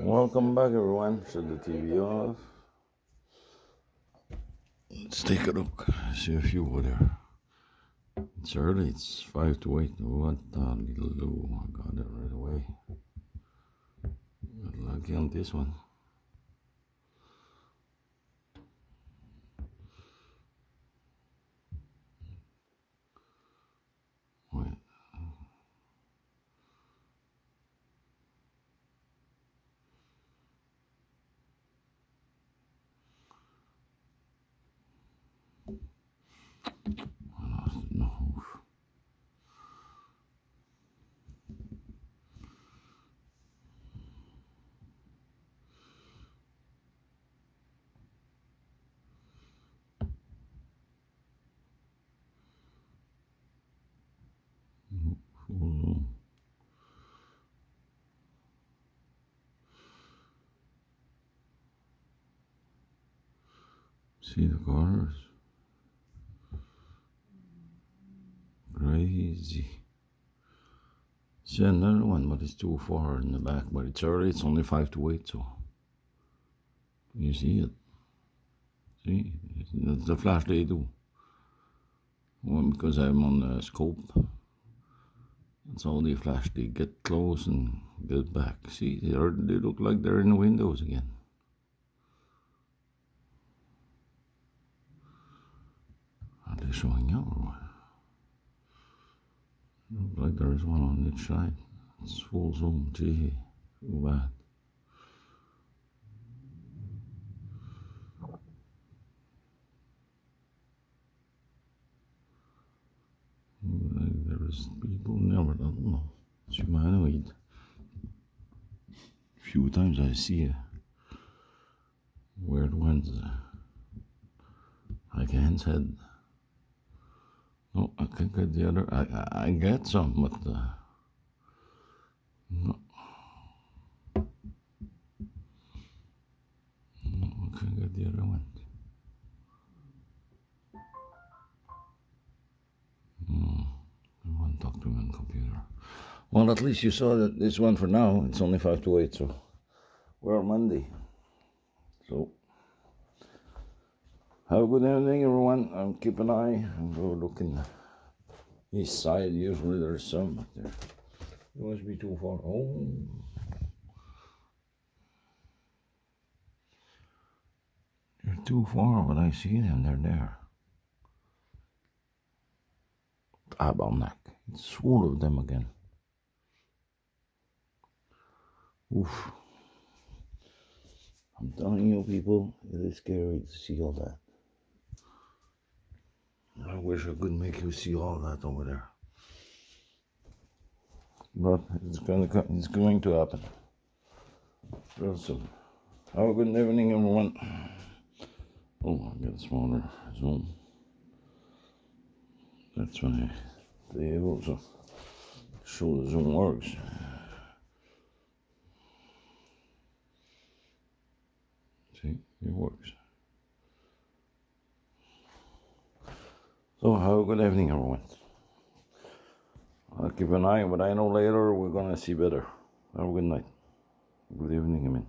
Welcome back, everyone. Shut the TV off. Let's take a look. See a few over there. It's early. It's five to eight. What a little loo. I got it right away. Lucky on this one. Wait. I lost it in the hoof. Full. See the corners? Crazy. See another one, but it's too far in the back. But it's early, it's only 5 to 8, so. You see it? See? That's the flash they do. Well, because I'm on the scope. That's all they flash. They get close and get back. See, they look like they're in the windows again. They showing up or what? Look like there's one on each side. It's full zoom. Gee, too bad. Like there's people never, I don't know. It's humanoid. Few times I see a weird ones. Like a hen's head. No, I can get the other. I, I, get some, but uh, no. No, I can get the other one. Hmm. I want to talk to on computer. Well, at least you saw that this one for now. It's only five to eight, so we're on Monday. So have a good evening, everyone. Um, keep an eye and go looking east side. Usually there's some, but there it must be too far. Oh, they're too far, but I see them. They're there. Eyeball It's full of them again. Oof. I'm telling you, people, it is scary to see all that. I wish I could make you see all that over there. But it's going to, it's going to happen. Real soon. Have a good evening, everyone. Oh, I got a smaller zoom. That's why they to show the zoom works. See, it works. So have a good evening, everyone. I'll keep an eye, but I know later we're gonna see better. Have a good night. Good evening, I mean.